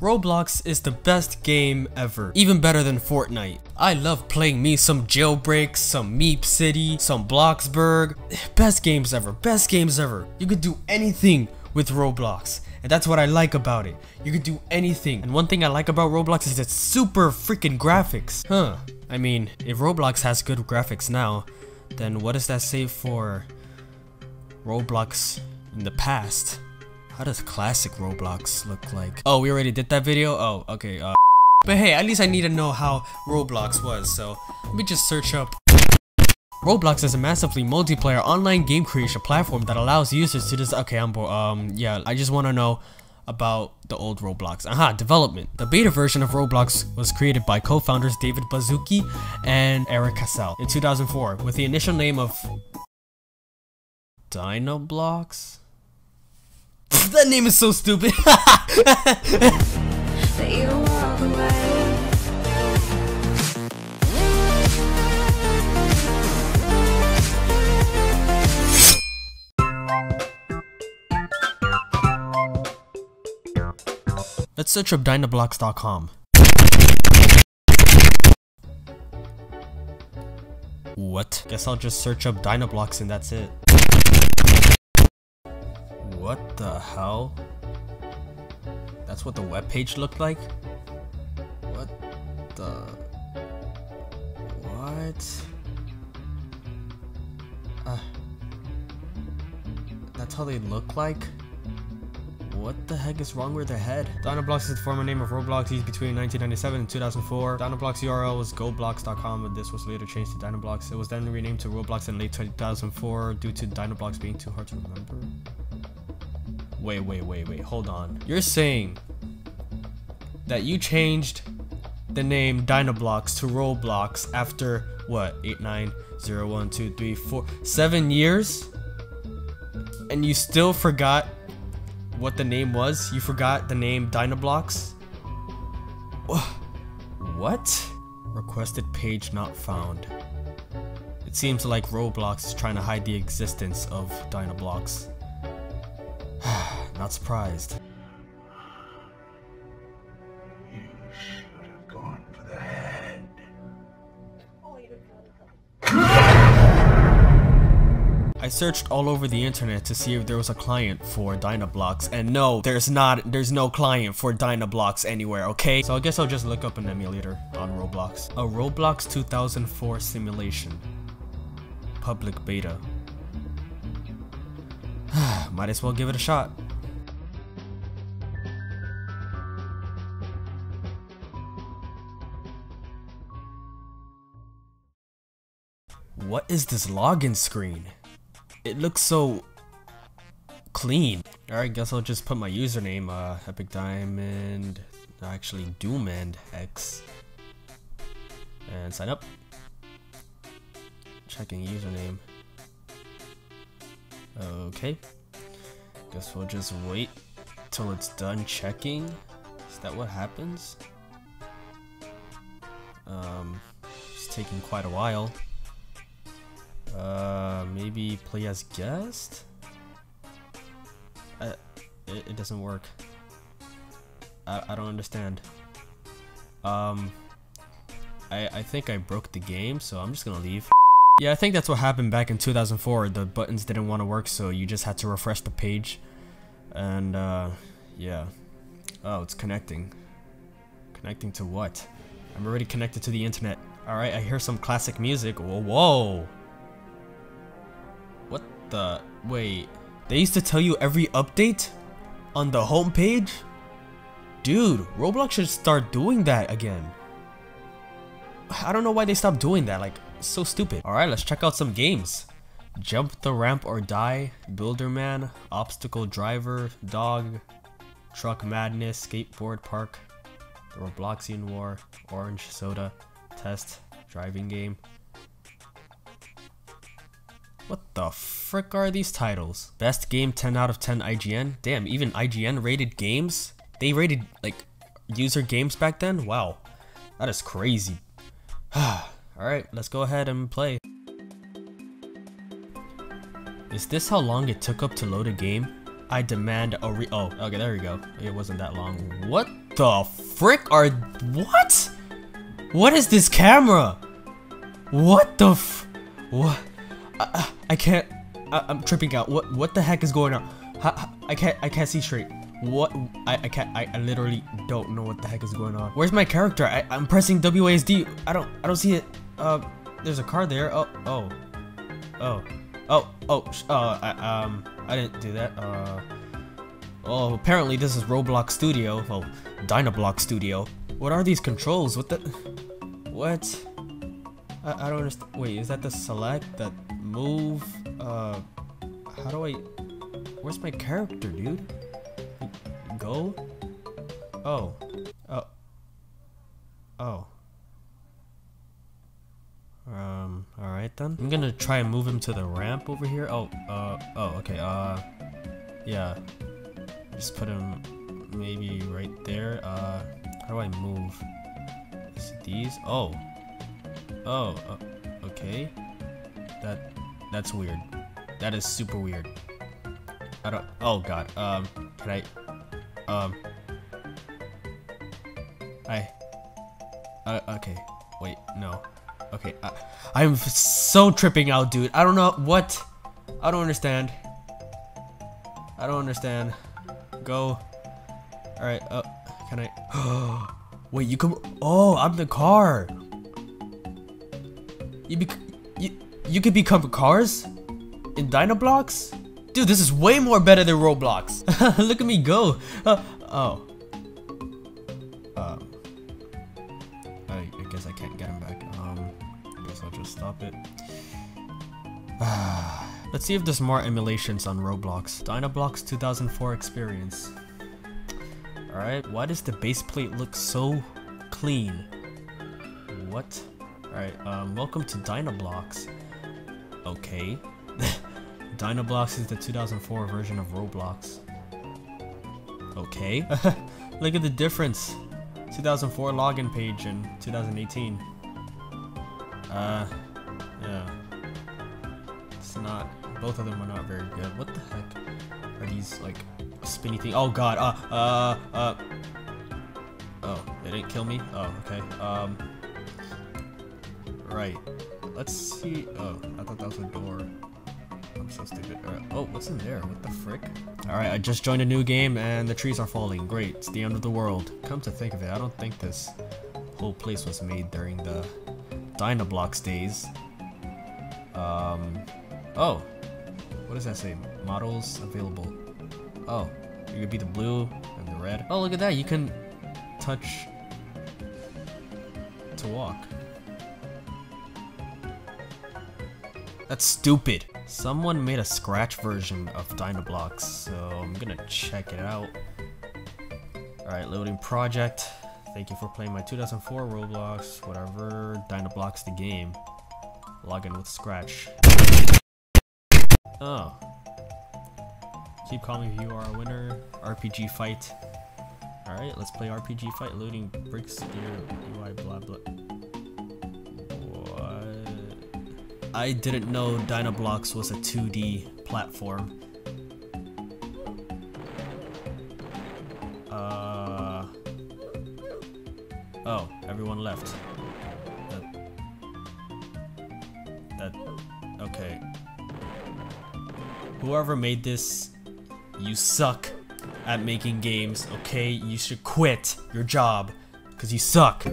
Roblox is the best game ever, even better than Fortnite. I love playing me some Jailbreak, some Meep City, some Bloxburg. Best games ever, best games ever. You could do anything with Roblox. And that's what I like about it. You could do anything. And one thing I like about Roblox is its super freaking graphics. Huh. I mean, if Roblox has good graphics now, then what does that say for Roblox in the past? How does classic Roblox look like? Oh, we already did that video? Oh, okay, uh, But hey, at least I need to know how Roblox was, so let me just search up Roblox is a massively multiplayer online game creation platform that allows users to just okay I'm bored um yeah I just want to know about the old Roblox aha development the beta version of Roblox was created by co-founders David Baszucki and Erik Cassel in 2004 with the initial name of Dynablocks that name is so stupid that you walk away. Let's search up Dynablocks.com. What? Guess I'll just search up Dynablocks and that's it. What the hell? That's what the webpage looked like? What the... What? Uh, that's how they look like? What the heck is wrong with their head? Dynablocks is the former name of Roblox used between 1997 and 2004. Dynablocks URL was goblocks.com, but this was later changed to Dynablocks. It was then renamed to Roblox in late 2004 due to Dynablocks being too hard to remember. Wait, wait, wait, wait, hold on. You're saying that you changed the name Dynablocks to Roblox after what? 8, 9, 0, 1, 2, 3, 4, 7 years? And you still forgot what the name was? You forgot the name Dynablocks? What? Requested page not found. It seems like Roblox is trying to hide the existence of Dynablocks. Not surprised. You should have gone for the head. I searched all over the internet to see if there was a client for Dynablocks, and no, there's not, there's no client for Dynablocks anywhere, okay? So I guess I'll just look up an emulator on Roblox. A Roblox 2004 simulation. Public beta. Might as well give it a shot. What is this login screen? It looks so clean. Alright, guess I'll just put my username, uh, Epic Diamond, actually Doomand X, and sign up. Checking username. Okay. Guess we'll just wait till it's done checking. Is that what happens? Um, it's taking quite a while. Uh, maybe play as guest? Uh, it, it doesn't work. I, I don't understand. Um, I, I think I broke the game, so I'm just gonna leave. Yeah, I think that's what happened back in 2004. The buttons didn't want to work, so you just had to refresh the page. And, uh, yeah. Oh, it's connecting. Connecting to what? I'm already connected to the internet. Alright, I hear some classic music. Whoa, whoa! The? Wait. They used to tell you every update? On the homepage? Dude, Roblox should start doing that again. I don't know why they stopped doing that, like, so stupid. Alright, let's check out some games. Jump the Ramp or Die, Builder Man, Obstacle Driver, Dog, Truck Madness, Skateboard Park, The Robloxian War, Orange Soda, Test, Driving Game. What the frick are these titles? Best game 10 out of 10 IGN? Damn, even IGN rated games? They rated, like, user games back then? Wow. That is crazy. Alright, let's go ahead and play. Is this how long it took up to load a game? I demand a re- oh, okay, there we go. It wasn't that long. What the frick are what? What is this camera? What the f? What? I, I can't. I, I'm tripping out. What? What the heck is going on? Ha- I can't. I can't see straight. What? I, I can't. I, I literally don't know what the heck is going on. Where's my character? I, I'm pressing WASD. I don't. I don't see it. Uh, there's a car there. Oh. Oh. Oh. Oh. Oh. Uh. I, um. I didn't do that. Uh. Oh. Apparently this is Roblox Studio. Well, Dynablock Studio. What are these controls? What the? What? I, I don't understand. Wait, is that the select? That move? Uh, how do I? Where's my character, dude? Go? Oh. Oh. Oh. Um, alright then. I'm gonna try and move him to the ramp over here. Oh, uh, oh, okay, uh, yeah. Just put him maybe right there. Uh, how do I move? Is these? Oh. Oh, uh, okay. That, that's weird. That is super weird. I don't, oh god, um, can I, um, I, uh, okay, wait, no. Okay, I, I'm so tripping out, dude. I don't know what. I don't understand. I don't understand. Go. All right. Uh, can I? Wait, you come. Oh, I'm the car. You bec. You could become cars in Dynablocks. Dude, this is way more better than Roblox. Look at me go. Uh, oh. Uh, I, I guess I can't get him back. Um, I guess I'll just stop it. Let's see if there's more emulations on Roblox. Dynablocks 2004 experience. Alright, why does the base plate look so clean? What? Alright, um, welcome to Dynablocks. Okay. Dynablocks is the 2004 version of Roblox. Okay. Look at the difference. 2004 login page and 2018. Uh, yeah. It's not. Both of them are not very good. What the heck are these like spinny thing? Oh god. Uh. Uh. Uh. Oh, they didn't kill me. Oh, okay. Um. Right. Let's see. Oh, I thought that was a door. I'm so stupid. Alright. Oh, what's in there? What the frick? Alright, I just joined a new game and the trees are falling. Great, it's the end of the world. Come to think of it, I don't think this whole place was made during the Dynablocks days. Um, oh, what does that say? Models available. Oh, you could be the blue and the red. Oh, look at that, you can touch to walk. That's stupid. Someone made a scratch version of Dynablocks, so I'm gonna check it out. Alright, loading project. Thank you for playing my 2004 Roblox, whatever, Dynablocks the game. Login with Scratch. Oh. Keep calm if you are a winner. RPG fight. Alright, let's play RPG fight. Loading bricks, gear, UI, blah blah. I didn't know Dynablocks was a 2D platform. Uh. Oh, everyone left. That. That. Okay. Whoever made this, you suck at making games, okay? You should quit your job, because you suck.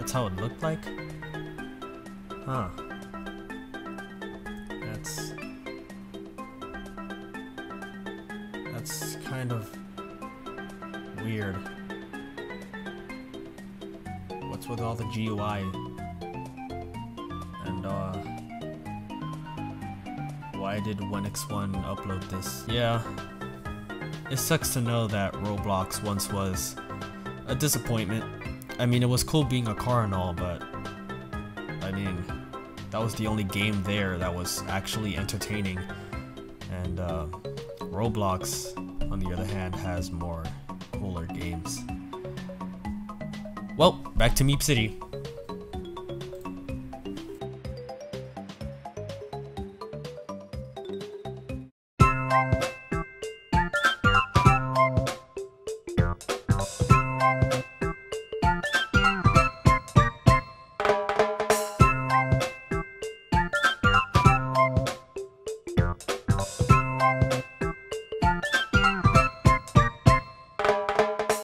That's how it looked like? Huh. That's... That's kind of... weird. What's with all the GUI? And, uh... Why did 1x1 upload this? Yeah. It sucks to know that Roblox once was a disappointment. I mean, it was cool being a car and all, but I mean, that was the only game there that was actually entertaining. And uh, Roblox, on the other hand, has more cooler games. Well, back to Meep City.